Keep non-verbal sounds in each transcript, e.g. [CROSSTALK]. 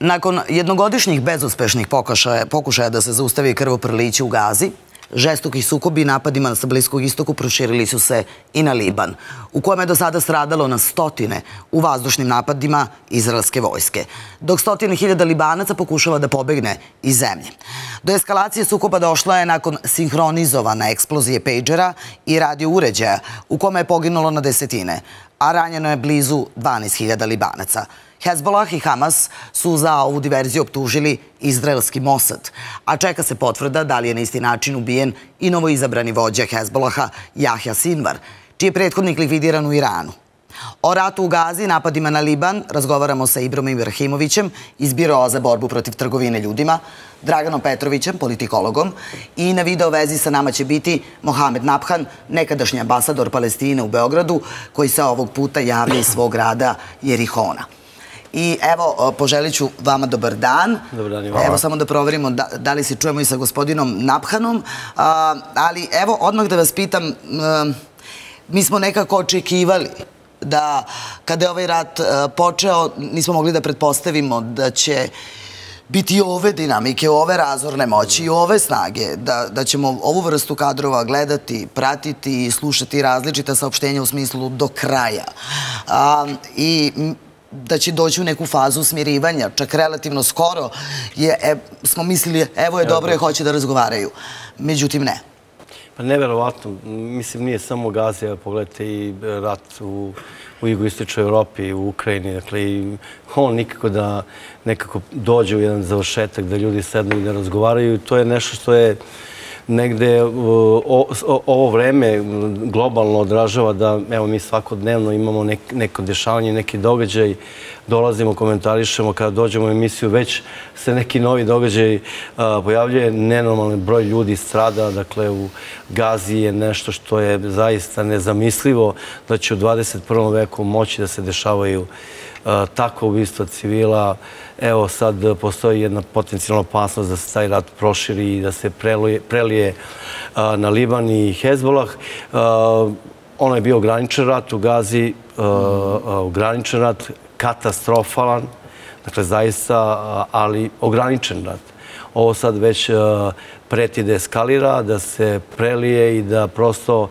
Nakon jednogodišnjih bezuspešnih pokušaja da se zaustavi krvoprliće u Gazi, žestoki sukobi napadima sa Bliskog istoku proširili su se i na Liban, u kojem je do sada stradalo na stotine u vazdušnim napadima izraelske vojske, dok stotine hiljada Libanaca pokušava da pobegne iz zemlje. Do eskalacije sukoba došla je nakon sinhronizovane eksplozije pejđera i radio uređaja, u kome je poginulo na desetine, a ranjeno je blizu 12.000 Libanaca. Hezbollah i Hamas su za ovu diverziju optužili izraelski Mossad, a čeka se potvrda da li je na isti način ubijen i novoizabrani vođa Hezbollaha Jahja Sinvar, čiji je prethodnik likvidiran u Iranu. O ratu u Gazi, napadima na Liban, razgovaramo sa Ibrom Ibrahimovićem iz Biroa za borbu protiv trgovine ljudima, Draganom Petrovićem, politikologom, i na video vezi sa nama će biti Mohamed Naphan, nekadašnji ambasador Palestine u Beogradu, koji se ovog puta javlja iz svog rada Jerihona. I evo, poželit ću vama dobar dan. Dobar dan i vama. Evo, samo da proverimo da li se čujemo i sa gospodinom Naphanom. Ali evo, odmah da vas pitam, mi smo nekako očekivali da kada je ovaj rat počeo, nismo mogli da pretpostavimo da će biti ove dinamike, ove razorne moći i ove snage, da ćemo ovu vrstu kadrova gledati, pratiti i slušati različita saopštenja u smislu do kraja. I da će doći u neku fazu smirivanja, čak relativno skoro, e, smo mislili, evo je dobro, je hoće da razgovaraju. Međutim, ne. Pa neverovatno, mislim, nije samo Gazija, pogledajte i e, rat u jugoistočoj Evropi, u Ukrajini, dakle, on nikako da nekako dođe u jedan završetak, da ljudi sednu i da razgovaraju, to je nešto što je negde e, ovo vreme globalno odražava da evo mi svakodnevno imamo neko dešavanje, neki događaj, dolazimo, komentarišemo, kada dođemo u emisiju, već se neki novi događaj e, pojavljuje, nenormalni broj ljudi strada, dakle u Gazi je nešto što je zaista nezamislivo da će u 21. veku moći da se dešavaju E, tako ubistva civila. Evo sad postoji jedna potencijalna opasnost da se taj rat proširi i da se prelije e, na Liban i Hezbolah. E, ono je bio ograničen rat u Gazi, ograničen rat, katastrofalan, dakle zaista, ali ograničen rat. Ovo sad već preti da eskalira, da se prelije i da prosto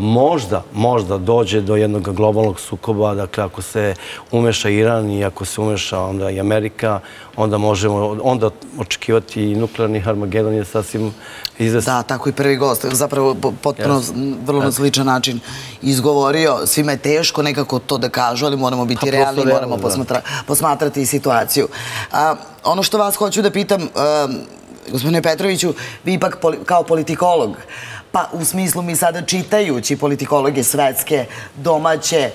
možda, možda dođe do jednog globalnog sukoba, dakle ako se umeša Iran i ako se umeša onda i Amerika, onda možemo onda očekivati i nuklearni Armagedon je sasvim izvesno. Da, tako i prvi gost, zapravo potpuno vrlo na sličan način izgovorio. Svima je teško nekako to da kažu, ali moramo biti pa realni, moramo posmatrati situaciju. Ono što vas hoću da pitam, gospodine Petroviću, vi ipak kao politikolog, pa u smislu mi sada čitajući politikologe svetske, domaće,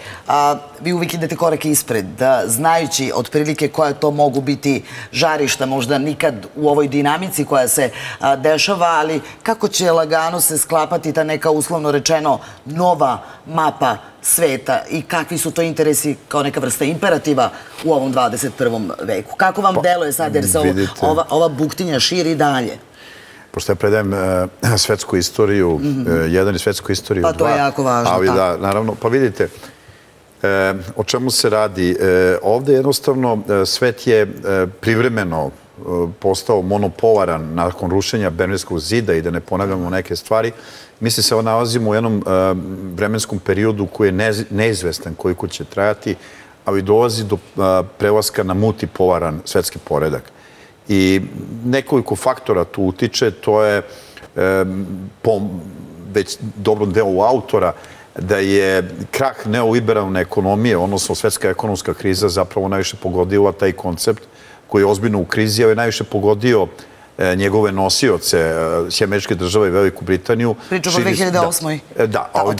vi uvijek idete korak ispred, znajući otprilike koja to mogu biti žarišta, možda nikad u ovoj dinamici koja se dešava, ali kako će lagano se sklapati ta neka uslovno rečeno nova mapa sveta i kakvi su to interesi kao neka vrsta imperativa u ovom 21. veku? Kako vam pa, deluje sad jer se ova buktinja širi dalje? Pošto ja predajem e, [CLEARS THROAT] svetsku istoriju, e, jedan i svetsku istoriju, dva. Pa to je jako važno, ali da, naravno, pa vidite, e, o čemu se radi. Ovde jednostavno svet je privremeno postao monopolaran nakon rušenja Berlinskog zida i da ne ponavljamo neke stvari. Mi se se nalazimo u jednom vremenskom periodu koji je neizvestan koliko će trajati, ali dolazi do prelaska na multipolaran svetski poredak. I nekoliko faktora tu utiče, to je po već dobrom delu autora, da je krah neoliberalne ekonomije, odnosno svetska ekonomska kriza, zapravo najviše pogodila taj koncept koji je ozbiljno u krizi, ali je najviše pogodio njegove nosioce, e, Sjemečke države i Veliku Britaniju. Pričamo o 2008. Da, ali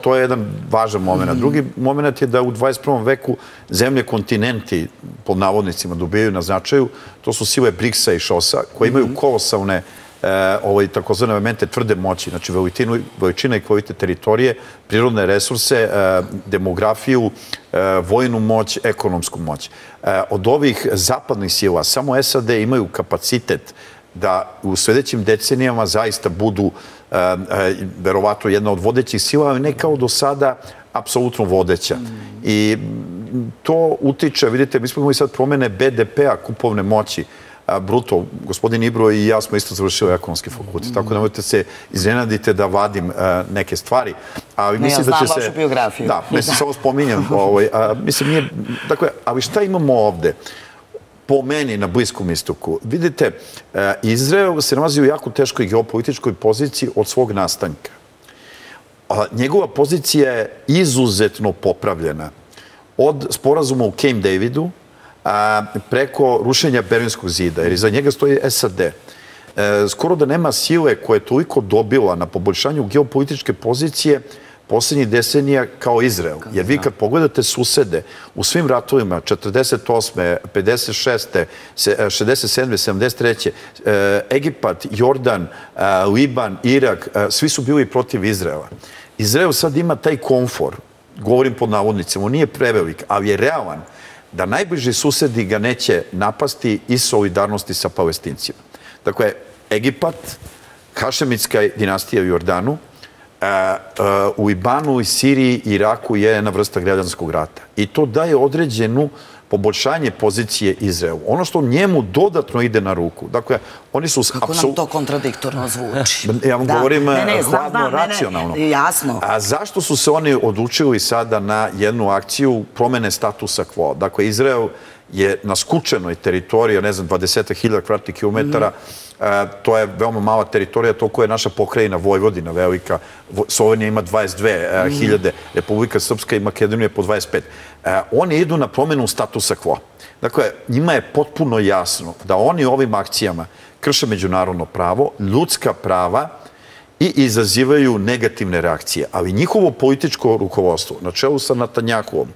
to je jedan važan moment. Mhm. Drugi moment je da u 21. veku zemlje kontinenti, pod navodnicima, dobijaju na značaju. To su sile Briksa i Šosa, koje imaju mhm. kolosalne E, ovaj, takozvane elemente tvrde moći, znači veličina i kvalite teritorije, prirodne resurse, e, demografiju, e, vojnu moć, ekonomsku moć. Od ovih zapadnih sila samo SAD imaju kapacitet da u sljedećim decenijama zaista budu verovato jedna od vodećih sila, ali ne kao do sada apsolutno vodeća. I to utiče, vidite, mi smo imali sad promene BDP-a, kupovne moći, bruto, gospodin Ibro i ja smo isto završili ekonomski fakultet, tako da možete se iznenadite da vadim neke stvari. Ali ne, ja znam vašu biografiju. Da, mislim, samo spominjem. [LAUGHS] Ovaj, mislim, nije, dakle, ali šta imamo ovde? Po meni na Bliskom istoku, vidite, Izrael se nalazi u jako teškoj geopolitičkoj poziciji od svog nastanka. Njegova pozicija je izuzetno popravljena od sporazuma u Camp Davidu, preko rušenja Berlinskog zida, jer iza njega stoji SAD. E, skoro da nema sile koje je toliko dobila na poboljšanju geopolitičke pozicije posljednjih decenija kao Izrael. Jer vi kad pogledate susede u svim ratovima, 48. 56. 67. 73. Egipat, Jordan, e, Liban, Irak, e, svi su bili protiv Izraela. Izrael sad ima taj komfor, govorim pod navodnicima, on nije prevelik, ali je realan da najbliži susedi ga neće napasti iz solidarnosti sa palestincima. Dakle, Egipat, Hašemitska dinastija u Jordanu, u Ibanu i Siriji i Iraku je jedna vrsta građanskog rata. I to daje određenu poboljšanje pozicije Izraelu. Ono što njemu dodatno ide na ruku. Dakle, oni su... Kako nam to kontradiktorno zvuči? [LAUGHS] Ja vam govorim eh, hladno, racionalno. Jasno. A zašto su se oni odlučili sada na jednu akciju promene statusa quo? Dakle, Izrael je na skučenoj teritoriji, ne znam, 20.000 kvratnih kilometara, e, to je veoma mala teritorija, toliko je naša pokrajina Vojvodina velika. Slovenija ima 22.000, Republika Srpska i Makedonija po 25. E, oni idu na promjenu statusa quo. Dakle, njima je potpuno jasno da oni ovim akcijama krše međunarodno pravo, ljudska prava i izazivaju negativne reakcije. Ali njihovo političko rukovodstvo, na čelu sa Natanjakovom,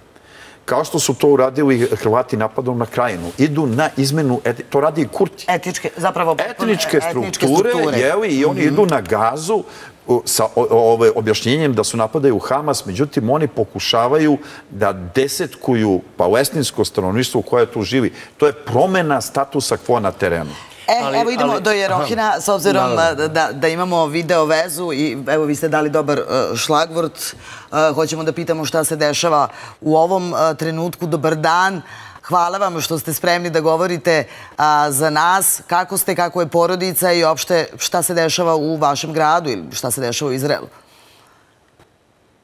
kao što su to uradili Hrvati napadom na krajinu, idu na izmenu, to radi i Kurti. Etičke, zapravo etničke strukture, jeli, i oni mhm. idu na gazu sa objašnjenjem da su napadaju Hamas, međutim, oni pokušavaju da desetkuju palestinsko stanovništvo koje tu živi. To je promena statusa kvo na terenu. E, evo idemo do Jerohina, s obzirom da imamo video vezu i evo vi ste dali dobar e, šlagvort. E, hoćemo da pitamo šta se dešava u ovom trenutku. Dobar dan. Hvala vam što ste spremni da govorite za nas. Kako ste, kako je porodica i opšte šta se dešava u vašem gradu ili šta se dešava u Izraelu?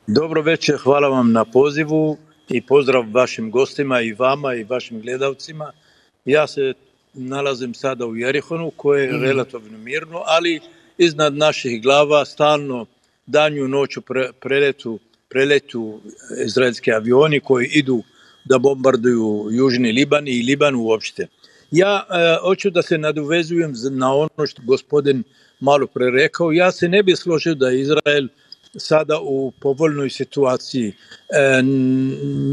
Dobro večer, hvala vam na pozivu i pozdrav vašim gostima i vama i vašim gledalcima. Ja se nalazim sada u Jerihonu, koje je mhm. relativno mirno, ali iznad naših glava stalno danju noću preletu, preletu izraelske avioni koji idu da bombarduju Južni Liban i Liban uopšte. Ja e, hoću da se nadovezujem na ono što gospodin malo pre rekao. Ja se ne bi složio da je Izrael sada u povoljnoj situaciji. E,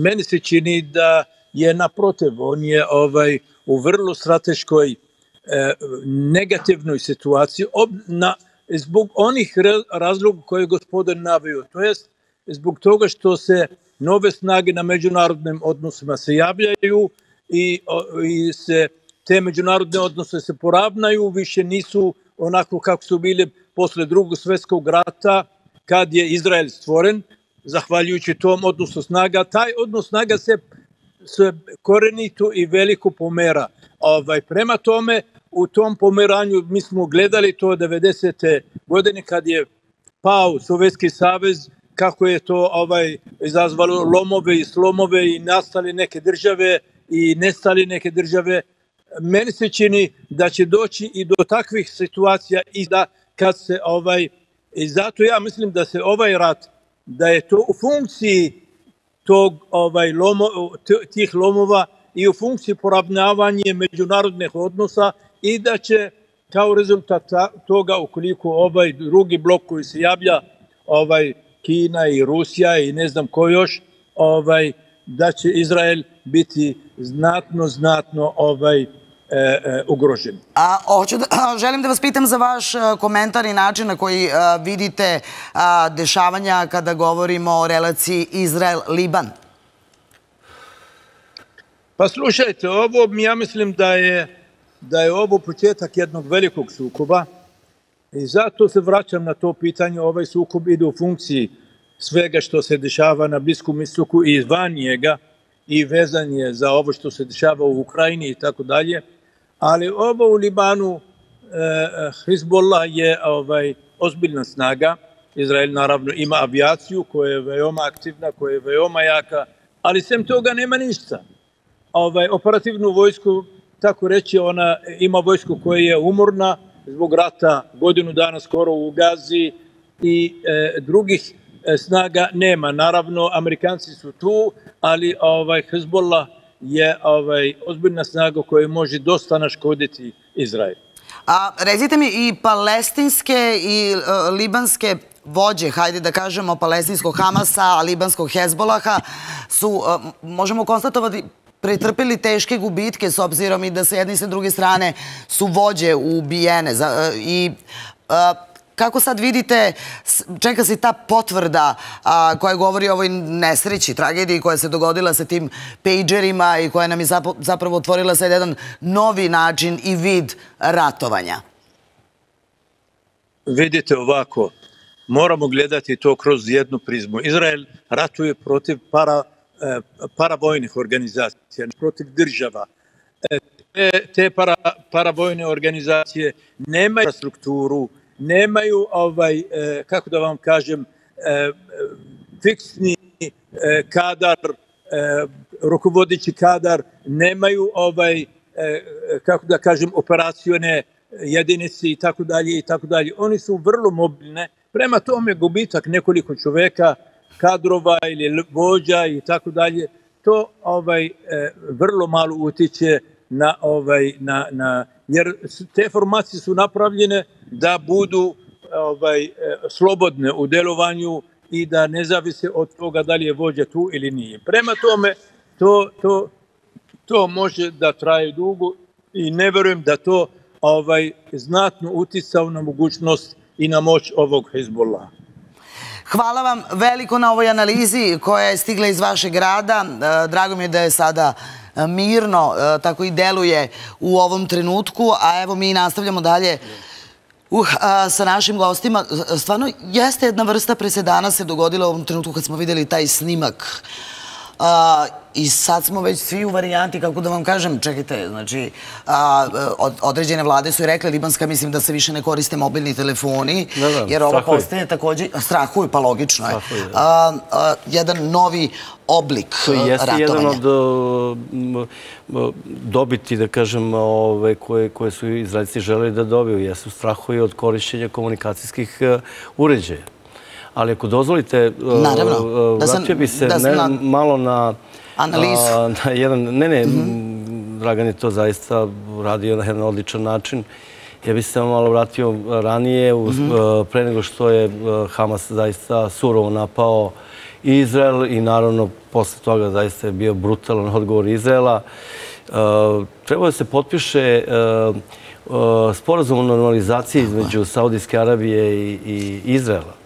meni se čini da je naprotiv, on je ovaj u vrlo strateškoj e, negativnoj situaciji ob, na, zbog onih razloga koje je gospodin navio. To jest zbog toga što se nove snage na međunarodnim odnosima se javljaju i, i se te međunarodne odnose se poravnaju, više nisu onako kako su bili posle drugog svjetskog rata kad je Izrael stvoren, zahvaljujući tom odnosu snaga. Taj odnos snaga se korenitu i veliku pomera. Ovaj, prema tome, u tom pomeranju mi smo gledali to 90. godine kad je pao Sovjetski savez, kako je to ovaj izazvalo lomove i slomove i nastali neke države i nestali neke države. Meni se čini da će doći i do takvih situacija i da kad se ovaj i zato ja mislim da se ovaj rat da je to u funkciji tog ovaj lomo, tih lomova i u funkciji poravnavanje međunarodnih odnosa i da će kao rezultat toga ukoliko ovaj drugi blok koji se javlja ovaj Kina i Rusija i ne znam ko još ovaj da će Izrael biti znatno znatno ovaj E, e, ugroženi. A, hoću da, želim da vas pitam za vaš e, komentar i način na koji vidite dešavanja kada govorimo o relaciji Izrael-Liban. Pa slušajte, ovo ja mislim da je da je ovo početak jednog velikog sukoba i zato se vraćam na to pitanje, ovaj sukob ide u funkciji svega što se dešava na Bliskom istoku i van njega i vezan je za ovo što se dešava u Ukrajini i tako dalje. Ali ovo u Libanu, e, eh, Hezbollah je ovaj, ozbiljna snaga. Izrael naravno ima avijaciju koja je veoma aktivna, koja je veoma jaka, ali sem toga nema ništa. Ovaj, operativnu vojsku, tako reći, ona ima vojsku koja je umorna zbog rata godinu dana skoro u Gazi i eh, drugih e, snaga nema. Naravno, Amerikanci su tu, ali ovaj Hezbollah je ovaj ozbiljna snaga koja može dosta naškoditi Izrael. A recite mi i palestinske i uh, libanske vođe, hajde da kažemo, palestinskog Hamasa, libanskog Hezbolaha, su, uh, možemo konstatovati, pretrpili teške gubitke s obzirom i da se jedne i sa druge strane su vođe ubijene. Uh, I kako sad vidite, čeka se ta potvrda koja govori o ovoj nesreći, tragediji koja se dogodila sa tim pagerima i koja nam je zapravo otvorila sad jedan novi način i vid ratovanja? Vidite ovako, moramo gledati to kroz jednu prizmu. Izrael ratuje protiv para, e, paravojnih organizacija, protiv država. E, te, te para, paravojne organizacije nemaju strukturu, nemaju ovaj e, kako da vam kažem e, fiksni e, kadar rukovodeći kadar nemaju ovaj kako da kažem operacione jedinice i tako dalje i tako dalje. Oni su vrlo mobilne. Prema tome gubitak nekoliko čoveka kadrova ili vođa i tako dalje to ovaj vrlo malo utiče na ovaj na na jer te formacije su napravljene da budu e, ovaj, e, slobodne u delovanju i da ne zavise od toga da li je vođa tu ili nije. Prema tome, to, to, to može da traje dugo i ne verujem da to ovaj znatno uticao na mogućnost i na moć ovog Hezbollah. Hvala vam veliko na ovoj analizi koja je stigla iz vašeg grada. E, drago mi je da je sada E, mirno, e, tako i deluje u ovom trenutku, a evo mi nastavljamo dalje Uh, e, sa našim gostima, stvarno jeste jedna vrsta presedana se dogodila u ovom trenutku kad smo vidjeli taj snimak. I sad smo već svi u varijanti, kako da vam kažem, čekajte, znači, određene vlade su i rekli, Libanska, mislim da se više ne koriste mobilni telefoni, jer ovo postaje također, strahuju, pa logično je, jedan novi oblik ratovanja. To jeste jedan od dobiti, da kažem, koje su izradnici želeli da dobiju, jesu strahuju od korišćenja komunikacijskih e, uređaja. Ali ako dozvolite, vratio bi se malo na analizu. Ne, ne, mhm. Dragan je to zaista radio na jedan odličan način. Ja bih se malo vratio ranije, mhm. pre nego što je Hamas zaista surovo napao Izrael i naravno posle toga zaista je bio brutalan odgovor Izraela. Trebao da se potpiše sporazum o normalizaciji između Saudijske Arabije i Izraela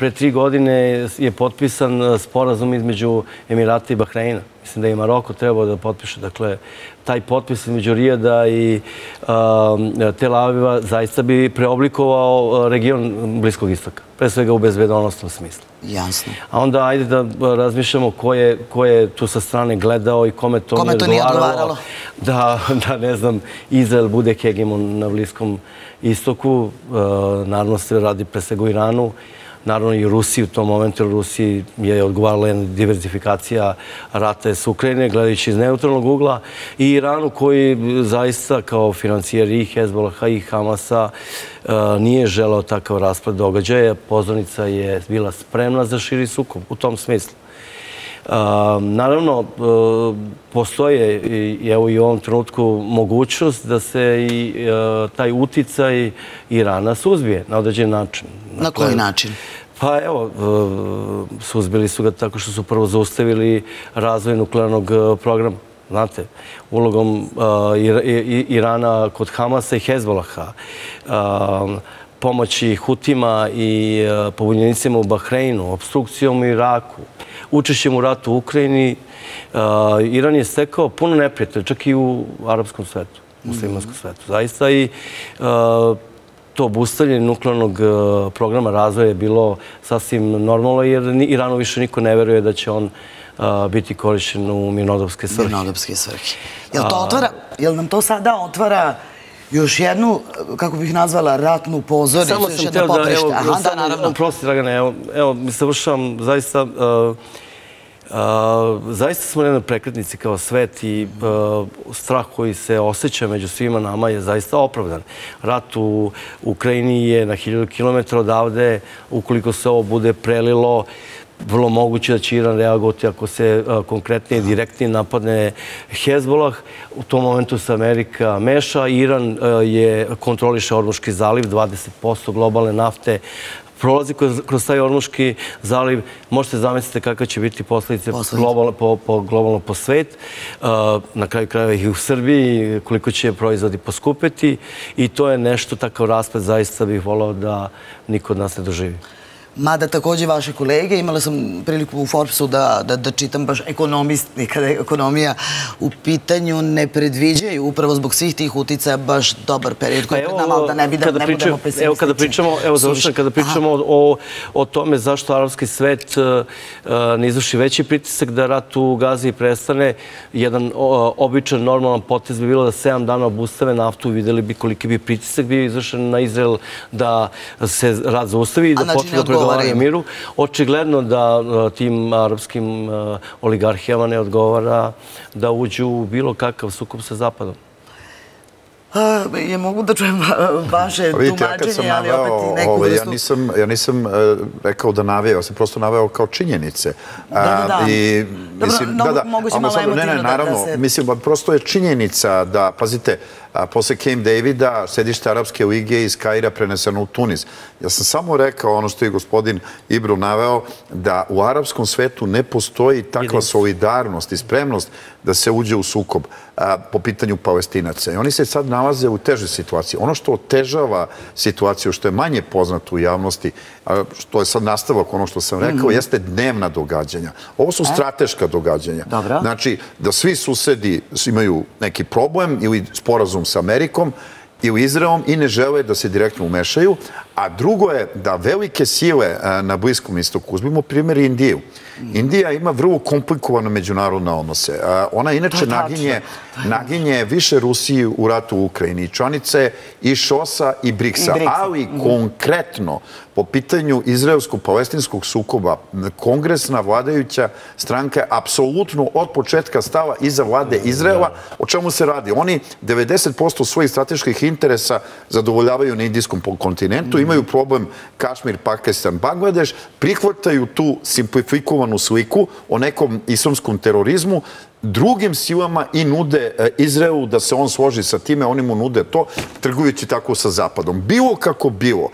pre tri godine je potpisan e, sporazum između Emirata i Bahreina. Mislim da je Maroko trebao da potpiše. Dakle, taj potpis između Rijada i Tel Aviva zaista bi preoblikovao e, region Bliskog istoka. Pre svega u bezbedonosnom smislu. Jasno. A onda ajde da razmišljamo ko je tu sa strane gledao i kome to nije odgovaralo. [LAUGHS] Da, ne znam, Izrael bude hegemon na Bliskom istoku. E, naravno se radi pre svega u Iranu naravno i Rusiji u tom momentu, Rusiji je odgovarala jedna diversifikacija rata s Ukrajine, gledajući iz neutralnog ugla, i Iranu koji zaista kao financijer i Hezbolaha i Hamasa e, nije želao takav raspad događaja. Pozornica je bila spremna za širi sukob u tom smislu. Naravno, e, postoje i evo i u ovom trenutku mogućnost da se i e, taj uticaj Irana suzbije na određen način. Na koji način? Pa evo, e, suzbili su ga tako što su prvo zaustavili razvoj nuklearnog programa. Znate, ulogom Irana kod Hamasa i Hezbolaha, pomoći Hutima i pobunjenicima u Bahreinu, obstrukcijom u Iraku, učešćem u ratu u Ukrajini, Iran je stekao puno neprijatelja, čak i u arapskom svetu, muslimanskom svetu. Zaista i to obustavljanje nuklearnog programa razvoja je bilo sasvim normalno, jer Iranu više niko ne veruje da će on biti korišćen u mirnodopske svrhe. Mirnodopske svrhe. Jel, to otvara, jel nam to sada otvara još jednu, kako bih nazvala, ratnu pozornicu? Samo sam teo da, evo, Aha, da, naravno. prosti, Dragane, evo, evo, mi savršavam zaista... Uh, zaista smo na jednoj prekretnici kao svet i strah koji se osjeća među svima nama je zaista opravdan. Rat u Ukrajini je na hiljadu kilometra odavde. Ukoliko se ovo bude prelilo, vrlo moguće da će Iran reagovati ako se konkretnije direktnije napadne Hezbolah. U tom momentu se Amerika meša. Iran je kontroliše Ormoški zaliv, 20% globalne nafte prolazi kroz taj Ormuški zaliv. Možete zamisliti kakve će biti posljedice globalno po svet. Na kraju krajeva i u Srbiji, koliko će proizvodi poskupeti. I to je nešto, takav raspad, zaista bih volao da niko od nas ne doživi. Mada također vaše kolege, imala sam priliku u Forbesu da čitam baš ekonomisti, kada je ekonomija u pitanju, ne predviđaju upravo zbog svih tih uticaja baš dobar period koji je pred nama, ali da ne budemo pesimistici. Evo kada pričamo, evo završam, kada pričamo o tome zašto arabski svet e, e, ne izvrši veći pritisak da rat u Gazi prestane, jedan običan, normalan potez bi bilo da 7 dana obustave naftu, videli bi koliki bi pritisak bio izvršen na Izrael da se rat zaustavi i da znači počne da pregovaraju miru. Očigledno da e, tim arapskim e, oligarhijama ne odgovara da uđu u bilo kakav sukup sa Zapadom. Je mogu da čujem vaše tumačenje, ali opet i neku vrstu... Ja nisam e, rekao da naveo, ja sam prosto naveo kao činjenice. Da, da, da. Dobro, moguće malo emotivno da se... Mislim, prosto je činjenica da, pazite, posle Camp Davida, sedište Arabske lige iz Kaira preneseno u Tunis. Ja sam samo rekao ono što je gospodin Ibru naveo, da u arapskom svetu ne postoji takva solidarnost i spremnost da se uđe u sukob po pitanju palestinaca. I oni se sad nalaze u težoj situaciji. Ono što otežava situaciju, što je manje poznato u javnosti, što je sad nastavak ono što sam rekao, mhm. jeste dnevna događanja. Ovo su e? strateška događanja. Znači, da svi susedi imaju neki problem ili sporazum sa Amerikom i u Izraelom i ne žele da se direktno umešaju. A drugo je da velike sile na Bliskom istoku, uzmimo primjer Indiju, Indija ima vrlo komplikovane međunarodne odnose. Ona inače naginje više Rusiji u ratu u Ukrajini. Članice i Šosa i Briksa. Ali konkretno po pitanju izraelsko-palestinskog sukoba kongresna vladajuća stranka je apsolutno od početka stala iza vlade Izraela. O čemu se radi? Oni 90% svojih strateških interesa zadovoljavaju na indijskom kontinentu. Mhm. Imaju problem Kašmir, Pakistan, Bangladeš. Prihvataju tu simplifikovanu sliku o nekom islamskom terorizmu drugim silama i nude e, Izraelu da se on složi sa time, oni mu nude to, trgujući tako sa Zapadom. Bilo kako bilo,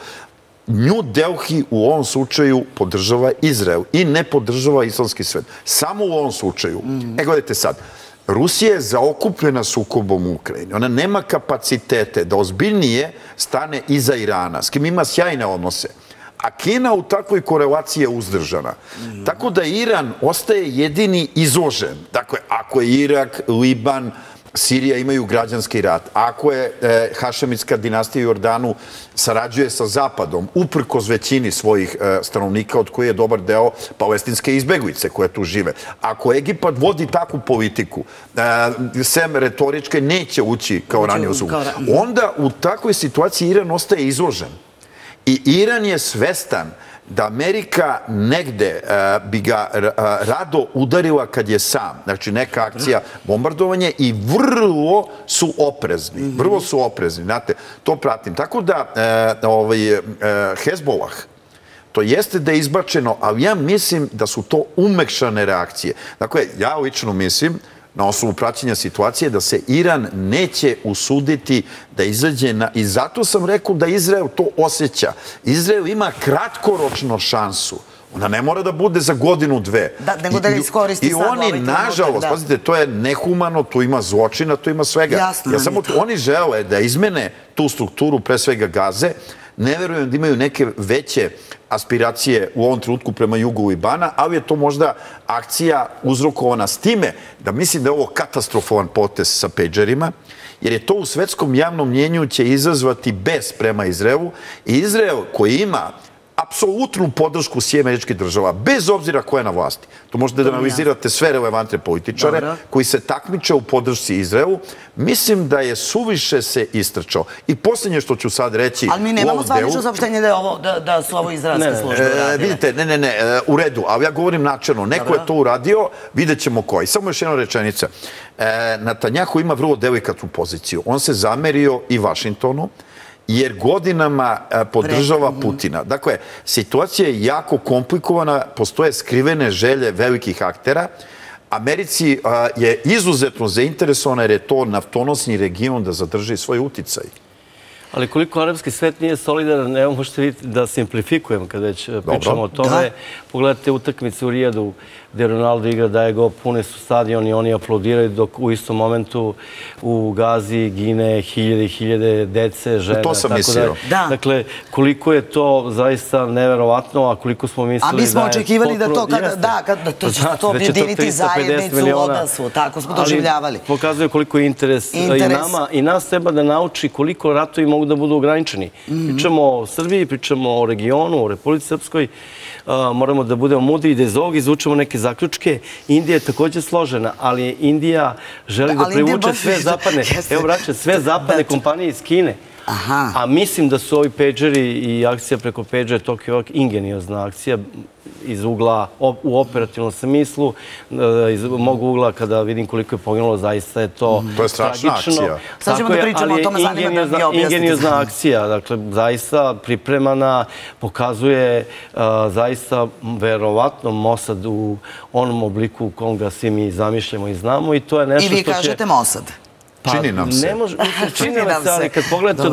Nju Delhi u ovom slučaju podržava Izrael i ne podržava islamski svet. Samo u ovom slučaju. E, gledajte sad, Rusija je zaokupljena sukobom u Ukrajini. Ona nema kapacitete da ozbiljnije stane iza Irana, s kim ima sjajne odnose. A Kina u takvoj korelaciji je uzdržana. Tako da Iran ostaje jedini izložen. Dakle, ako je Irak, Liban, Sirija imaju građanski rat. Ako je e, Hašemitska dinastija u Jordanu sarađuje sa Zapadom, uprko većini svojih e, stanovnika, od koje je dobar deo palestinske izbeglice koje tu žive. Ako Egipat vodi takvu politiku, e, sem retoričke, neće ući kao ranije u zubu. Onda u takvoj situaciji Iran ostaje izložen. I Iran je svestan da Amerika negde eh, bi ga eh, rado udarila kad je sam. Znači, neka akcija bombardovanje i vrlo su oprezni. Mhm. Vrlo su oprezni. Znate, to pratim. Tako da, eh, ovaj, Hezbollah, to jeste da je izbačeno, ali ja mislim da su to umekšane reakcije. Dakle, ja lično mislim na osnovu praćenja situacije da se Iran neće usuditi da izađe na... I zato sam rekao da Izrael to osjeća. Izrael ima kratkoročno šansu. Ona ne mora da bude za godinu, dve. Da, nego da iskoristi sad ovaj I oni, nažalost, pazite, to je nehumano, tu ima zločina, tu ima svega. Jasno. Ja samo, oni žele da izmene tu strukturu, pre svega gaze, ne verujem da imaju neke veće aspiracije u ovom trenutku prema jugu Bana, ali je to možda akcija uzrokovana s time da mislim da je ovo katastrofovan potez sa peđerima, jer je to u svetskom javnom mnjenju će izazvati bez prema Izraelu. I Izrael koji ima apsolutnu podršku Sije američkih država, bez obzira ko je na vlasti. To možete da analizirate sve relevantne političare Dobro. koji se takmiče u podršci Izraelu. Mislim da je suviše se istrčao. I posljednje što ću sad reći Ali mi u nemamo ovom zvanično delu... saopštenje da, je ovo, da, da su ovo izraelske službe E, uradile. vidite, ne, ne, ne, e, u redu, ali ja govorim načelno. Neko Dobro. je to uradio, vidjet ćemo koji. Samo još jedna rečenica. E, Natanjahu ima vrlo delikatnu poziciju. On se zamerio i Vašingtonu, jer godinama e, podržava Putina. Dakle, situacija je jako komplikovana, postoje skrivene želje velikih aktera. Americi a, je izuzetno zainteresovana jer je to naftonosni region da zadrži svoj uticaj. Ali koliko arapski svet nije solidaran, evo možete vidjeti da simplifikujem kad već e, pričamo o tome. Da. Pogledajte utakmice u Rijadu gdje Ronaldo igra, daje go, pune su stadioni, oni aplaudiraju dok u istom momentu u Gazi gine hiljade i hiljade dece, žena. To sam tako mislio. Da. Dakle, koliko je to zaista neverovatno, a koliko smo mislili A mi smo da je očekivali da to kada- da, kada- to će to da objediniti 350 zajednicu, miliona. odasu, tako smo Ali doživljavali. Pokazuje koliko je interes, Interes. i nama i nas treba da nauči koliko ratovi mogu da budu ograničeni. Pričamo o Srbiji, pričamo o regionu, o Republici Srpskoj, a, moramo da budemo mudri i da iz ovog izvučemo neke zaključke. Indija je također složena, ali Indija želi da Ali privuče [LAUGHS] sve zapadne, Jeste. evo vraća, sve zapadne Da. kompanije iz Kine. Aha. A mislim da su ovi pageri i akcija preko pagera Tokyo Walk ingeniozna akcija iz ugla op- u operativnom smislu, e, iz mog ugla kada vidim koliko je poginulo, zaista je to To je strašna tragično. akcija. Sad ćemo da pričamo o tome, zanima da mi objasnite. Ingeniozna akcija, dakle, zaista pripremana, pokazuje uh, zaista verovatno Mossad u onom obliku u kom ga svi mi zamišljamo i znamo i to je I nešto vi što će... kažete Mossad. Čini nam se. Pa, Ne može, mislim, [LAUGHS] čini Čini nam se, ali se. kad pogledate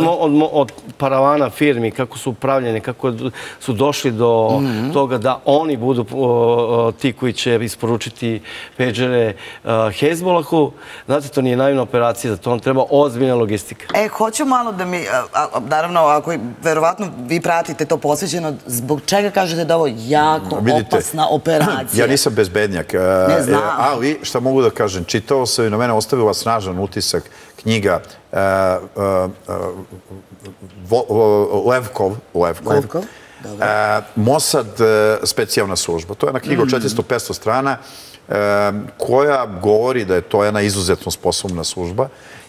od, paravana firmi, kako su upravljene, kako su došli do Mhm. toga da oni budu o, ti koji će isporučiti peđere uh, Hezbolahu, znate, to nije naivna operacija, za to on treba ozbiljna logistika. E, hoću malo da mi, a, a, naravno, ako verovatno vi pratite to posvećeno, zbog čega kažete da je ovo jako Vidite, opasna [CLEARS THROAT] operacija? Ja nisam bezbednjak, e, Ne znam. e, ali šta mogu da kažem, čitao sam i na mene ostavila snažan utisak knjiga e, e, e, Levkov, Levkov, Levkov, dobro. Mossad e, specijalna služba. To je jedna knjiga od Mm. 400-500 strana e, koja govori da je to jedna izuzetno sposobna služba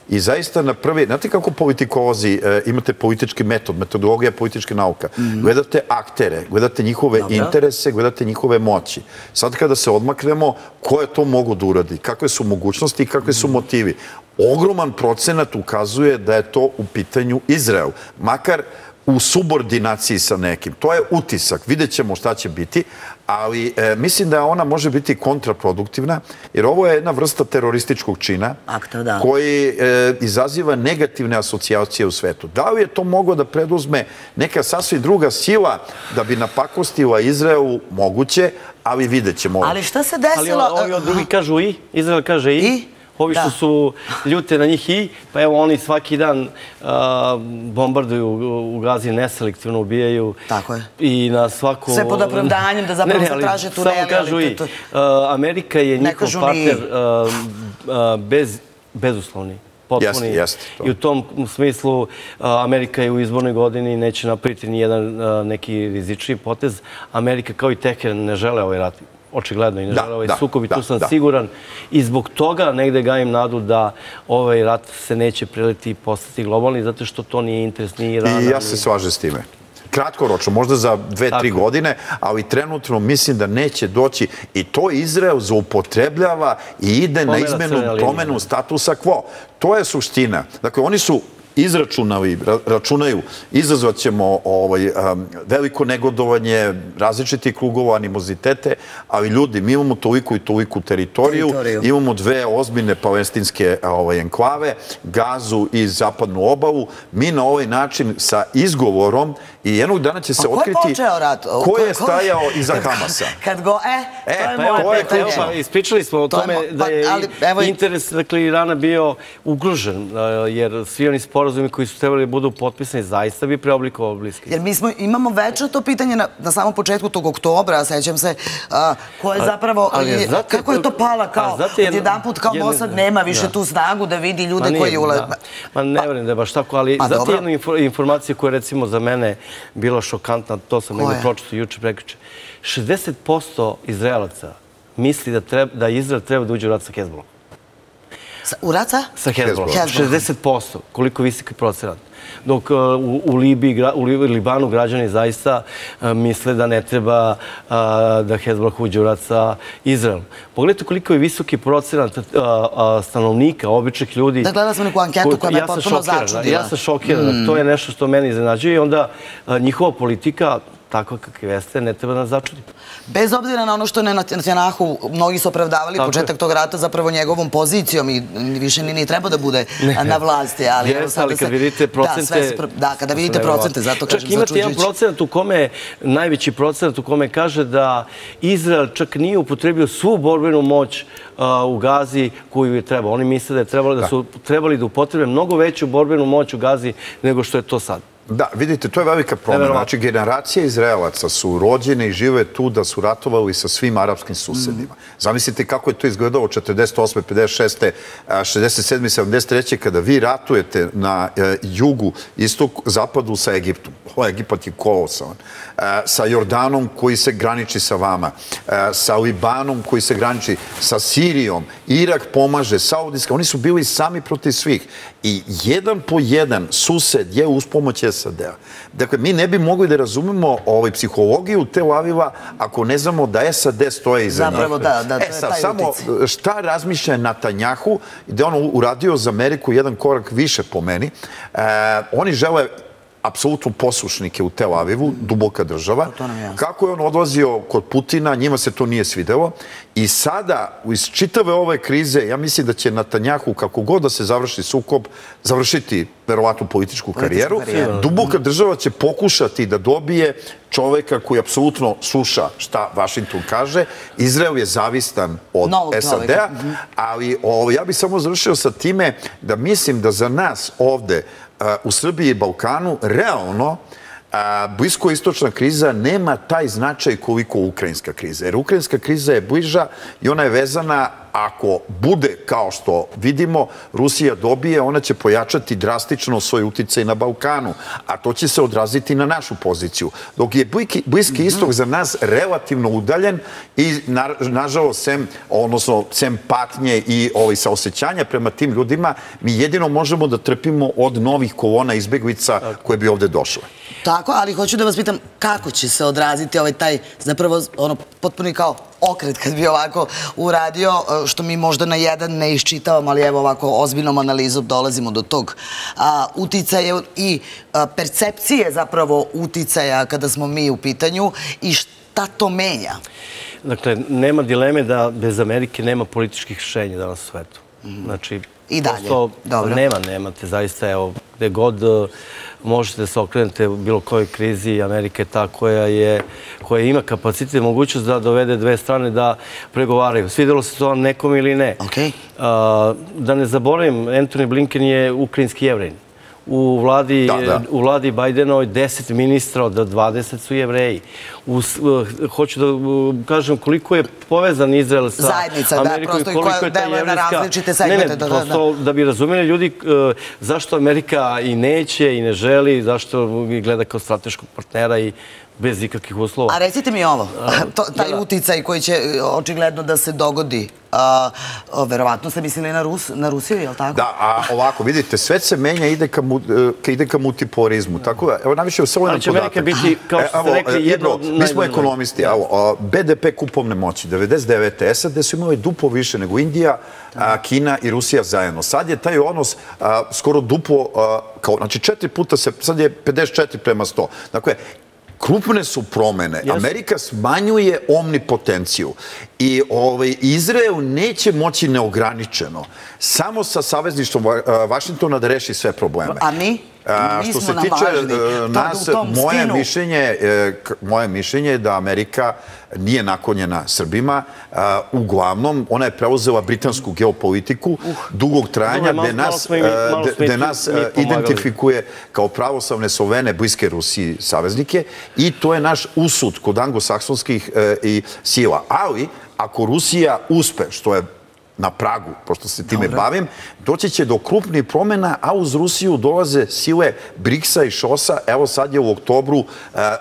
I zaista na prvi, znate kako politikolozi e, imate politički metod, metodologija političke nauka. Gledate aktere, gledate njihove interese, gledate njihove moći. Sad kada se odmaknemo, ko je to mogu da uradi, kakve su mogućnosti i kakve su motivi. Ogroman procenat ukazuje da je to u pitanju Izrael. Makar u subordinaciji sa nekim. To je utisak. Vidjet ćemo šta će biti, ali e, mislim da ona može biti kontraproduktivna, jer ovo je jedna vrsta terorističkog čina Akta, da. koji e, izaziva negativne asocijacije u svetu. Da li je to moglo da preduzme neka sasvim druga sila da bi napakostila Izraelu moguće, ali vidjet ćemo. Ali šta se Ali desilo? ovi od drugi kažu i, Izrael kaže i. I? Ovi što su ljute na njih i, pa evo oni svaki dan a, bombarduju u, u Gazi, neselektivno ubijaju. Tako je. I na svako... Sve pod opravdanjem da zapravo se ali traže tuneli, Samo kažu i. a, Amerika je njihov partner a, bez, bezuslovni. Potpuni. I u tom smislu Amerika je u izbornoj godini neće napraviti ni jedan neki rizični potez. Amerika kao i Teheran ne žele ovaj rat očigledno i ne žele ovaj sukob i tu sam da. siguran. I zbog toga negde gajim nadu da ovaj rat se neće preliti i postati globalni, zato što to nije interes ni Irana. I ja se slažem s time. Kratkoročno, možda za dve, tri godine, ali trenutno mislim da neće doći i to Izrael zaupotrebljava i ide na izmenu, promenu statusa quo. To je suština. Dakle, oni su izračunali, ra- računaju, izazvat ćemo ovaj, um, veliko negodovanje, različiti krugova, animozitete, ali ljudi, mi imamo toliko i toliko teritoriju, Teritoriju. imamo dve ozbiljne palestinske ovaj, enklave, Gazu i zapadnu obavu. Mi na ovaj način sa izgovorom i jednog dana će se A ko je otkriti počeo rat? ko je stajao iza Hamasa. [LAUGHS] Kad go, e, E, to je pa moje evo, to je pitanje. Pa ispričali smo o To je tome mo- da pa, je ali, evo i- interes dakle, Irana bio ugrožen, jer svi oni sporovi sporazumi koji su trebali da budu potpisani zaista bi preoblikovali bliski. Jer mi smo, imamo večer to pitanje na, na samom početku tog oktobra, sećam se, a, ko je zapravo, je, kako je to pala, kao, jedan put kao Mossad nema više da. tu snagu da vidi ljude nije, koji ule... Ma ne verujem da je baš tako, ali Pa dobro. jednu info- informaciju koja je recimo za mene bila šokantna, to sam negdje Koja? pročito juče prekriče. 60% Izraelaca misli da, treba, da Izrael treba da uđe u rat sa Hezbolom. U raca? Sa Hezbolom. Hezbolom. 60%, koliko visoki procenat. Dok uh, u, u, Libiji, u Li- Libanu građani zaista uh, misle da ne treba uh, da Hezbollah uđe u rat sa Izraelom. Pogledajte koliko je visoki procenat stanovnika, običnih ljudi. Da, gledala sam neku anketu koja me ja sam potpuno začudila. Ja sam šokiran. To je nešto što meni iznenađuje i onda njihova politika takva kakva jeste, ne treba da nas začudi. Bez obzira na ono što je na Netanjahu, mnogi su opravdavali Tako je. početak tog rata zapravo njegovom pozicijom i više ni, ni treba da bude na vlasti. Ali, Jeste, kad se- vidite procente... Da, kada vidite procente, zato kažem Čak imate jedan procenat u kome, najveći procenat u kome kaže da Izrael čak nije upotrebio svu borbenu moć a, u Gazi koju je trebao. Oni misle da je trebalo da su trebali da upotrebe mnogo veću borbenu moć u Gazi nego što je to sad. Da, vidite, to je velika promjena. Znači, generacije Izraelaca su rođene i žive tu da su ratovali sa svim arapskim susedima. Zamislite kako je to izgledalo 48. 56. a, 67. 73. kada vi ratujete na e, jugu, istok, zapadu sa Egiptom. O, Egipat je kolosalan. E, Sa Jordanom koji se graniči sa vama. E, Sa Libanom koji se graniči sa Sirijom. Irak pomaže, Saudijska. Oni su bili sami protiv svih. I jedan po jedan sused je uz pomoć SAD-a. Dakle, mi ne bi mogli da razumemo ovaj, psihologiju Tel Aviva ako ne znamo da SAD stoje iza njih. Zapravo, da, da, to E je sad, taj samo uticaj. šta razmišlja Natanjahu, je on uradio za Ameriku jedan korak više po meni. E, oni žele apsolutno poslušnike u Tel Avivu, duboka država. je jasno. Kako je on odlazio kod Putina, njima se to nije svidelo. I sada, iz čitave ove krize, ja mislim da će Natanjahu, kako god da se završi sukob, završiti verovatnu političku karijeru. karijeru. Duboka država će pokušati da dobije čoveka koji apsolutno sluša šta Washington kaže. Izrael je zavistan od SAD-a, čoveka. ali ja bih samo završio sa time da mislim da za nas ovde u Srbiji i Balkanu realno a, bliskoistočna kriza nema taj značaj koliko ukrajinska kriza. Jer ukrajinska kriza je bliža i ona je vezana ako bude, kao što vidimo, Rusija dobije, ona će pojačati drastično svoj uticaj na Balkanu, a to će se odraziti na našu poziciju. Dok je Bliski, bliski istok za nas relativno udaljen i, na, nažalost, sem, odnosno, sem patnje i ovaj, saosećanja prema tim ljudima, mi jedino možemo da trpimo od novih kolona izbeglica koje bi ovde došle. Tako, ali hoću da vas pitam kako će se odraziti ovaj taj, zapravo, ono, potpuno kao okret kad bi ovako uradio, e, što mi možda na jedan ne iščitavamo, ali evo ovako ozbiljnom analizom dolazimo do tog a, uticaja i a, percepcije zapravo uticaja kada smo mi u pitanju i šta to menja? Dakle, nema dileme da bez Amerike nema političkih rešenja danas u svetu. Znači, Mhm. I dalje. prosto Dobro. Nema, nemate. Zaista, evo, gde god eh, možete da se okrenete u bilo kojoj krizi, Amerika je ta koja, je, koja ima kapacitet i mogućnost da dovede dve strane da pregovaraju. Svidelo se to nekom ili ne. A, Da ne zaboravim, Anthony Blinken je ukrajinski jevrin. U vladi, Da, da. u vladi Bajdenoj 10 ministra od 20 su jevreji. U, uh, hoću da uh, kažem koliko je povezan Izrael sa Zajednica, da, Amerikom prosto i koliko koja je ta na jevrijska... različite segmente, Ne, da, ne, da, prosto da bi razumeli ljudi uh, zašto Amerika i neće i ne želi, zašto gleda kao strateškog partnera i bez ikakvih uslova. A recite mi ovo, [LAUGHS] to, taj da. uticaj koji će e, očigledno da se dogodi, a, o, verovatno ste mislili na, Rus, na Rusiju, je li tako? Da, a ovako, vidite, svet se menja, ide ka, mu, e, ka, ide ka multiporizmu. Tako da, evo, naviše samo jedan Ali će Amerika podatak. biti, kao što ste evo, rekli, e, jedno Ibro, od Mi smo ekonomisti, a, BDP kupovne moći, 99. SAD su imali duplo više nego Indija, a, Kina i Rusija zajedno. Sad je taj odnos a, skoro duplo, a, kao, znači četiri puta se, sad je 54 prema 100. Dakle, Krupne su promene. Amerika smanjuje omnipotenciju i ovaj, Izrael neće moći neograničeno samo sa savezništvom Va- a, Vašingtona da reši sve probleme. A mi? A, što se tiče važni. e, nas, u tom moje spinu. mišljenje, e, moje mišljenje je da Amerika nije nakonjena Srbima. A, Uglavnom, ona je preuzela britansku geopolitiku dugog trajanja, gde nas, mi- e, e, identifikuje kao pravoslavne Slovene, bliske Rusiji saveznike i to je naš usud kod anglosaksonskih e, i sila. Ali, ako Rusija uspe, što je na pragu, pošto se time bavim, doći će do krupnih promjena, a uz Rusiju dolaze sile Briksa i Šosa. Evo sad je u oktobru uh,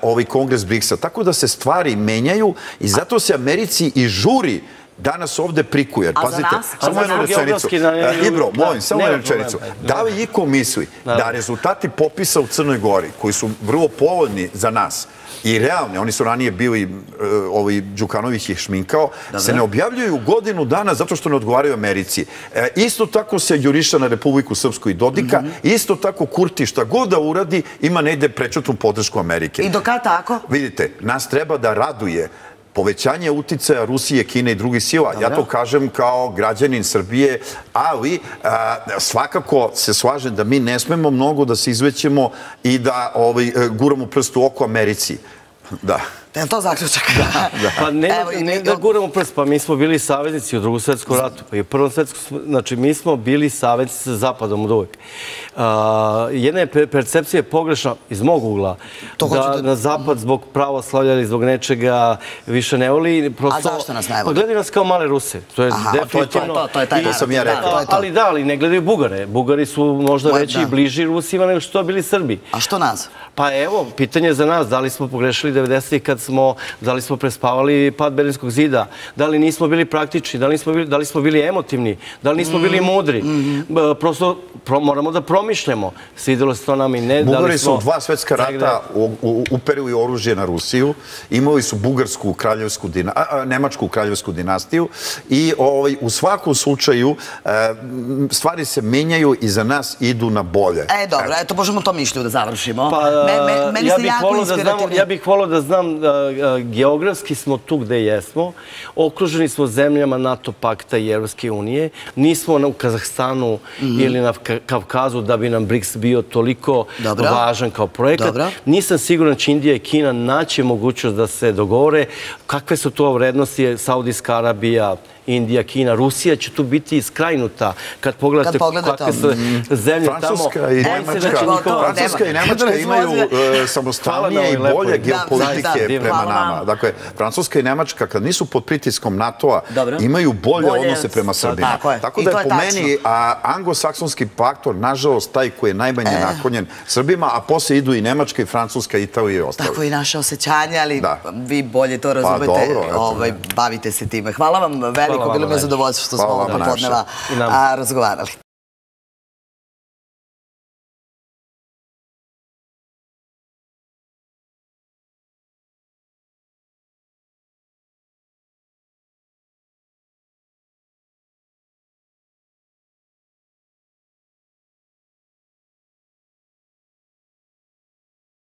ovaj kongres Briksa. Tako da se stvari menjaju i zato se Americi i žuri danas ovde prikuje. A za Pazite, nas? A samo za jednu nas? rečenicu. Geografski na- E, Ibro, da, molim, samo jednu rečenicu. Da li iko misli da rezultati popisa u Crnoj Gori, koji su vrlo povoljni za nas, i realni, oni su ranije bili, e, ovaj Đukanović ih šminkao, se ne objavljuju godinu dana zato što ne odgovaraju Americi. E, isto tako se juriša na Republiku Srpsku i Dodika, Mhm. isto tako Kurti šta god da uradi, ima negde prečutnu podršku Amerike. I do kada tako? Vidite, nas treba da raduje povećanje uticaja Rusije, Kine i drugih sila. Ja to kažem kao građanin Srbije, ali a, svakako se slažem da mi ne smemo mnogo da se izvećemo i da ovaj, e, guramo prst u oko Americi. Da. Je li to zaključak? Pa ne, Evo, i- ne da guramo prst, pa mi smo bili saveznici u drugom svetskom ratu. Pa i u prvom svetskom, smo- znači mi smo bili saveznici sa Zapadom od uvek. A, jedna je per- percepcija pogrešna iz mog ugla. To hoću da da- na Zapad zbog pravoslavlja ili zbog nečega više ne voli. Prosto, A zašto nas ne voli? Pa gledaju nas kao male Ruse. To je Aha, to je to, definitivno. to, je taj I- To sam ja Da, rekao. to je to. Ali da, ali ne gledaju Bugare. Bugari su možda Moje- veći da. i bliži Rusima nego što bili Srbi. A što nas? Pa evo, pitanje za nas, da li smo pogrešili 90-ih kad smo, da li smo prespavali pad Berlinskog zida, da li nismo bili praktični, da li smo bili, da li smo bili emotivni, da li nismo bili mudri. B- Prosto pro, moramo da promišljamo. Svidelo se to nam i ne. da li Bugari su dva svetska rata uperili oružje na Rusiju, imali su bugarsku kraljevsku nemačku kraljevsku dinastiju i ovaj, u svakom slučaju stvari se menjaju i za nas idu na bolje. E, dobro, eto, možemo to mišlju da završimo. Pa, Me- me- Meni ja bih jako volio da znam, inspirativni. ja bih volio da znam da geografski smo tu gde jesmo, okruženi smo zemljama NATO pakta i Evropske unije, nismo u Kazahstanu ili na Ka- Kavkazu da bi nam BRICS bio toliko važan kao projekat. Nisam siguran će Indija i Kina naći mogućnost da se dogovore. Kakve su to vrednosti? Saudijska Arabija, Indija, Kina, Rusija će tu biti iskrajnuta kad pogledate, kakve su zemlje tamo. Francuska i se Nemačka, će to- njihova- to- Francuska i nema. Nemačka Kada imaju e, samostalnije i bolje geopolitike prema nama. Dakle, Francuska i Nemačka, kad nisu pod pritiskom NATO-a, imaju bolje Bolje, odnose prema Srbima. tako je. Tako I da je je po tačno. meni a, anglosaksonski faktor, nažalost, taj koji je najmanje E. naklonjen Srbima, a posle idu i Nemačka, i Francuska, i Italija i ostali. Tako i naše osjećanje, ali Da. vi bolje to razumete, dobro, eto. ovaj, bavite se time. Hvala vam veliko, Hvala bilo mi je zadovoljstvo što smo vama popodneva razgovarali.